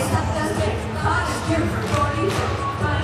I'm here for forty.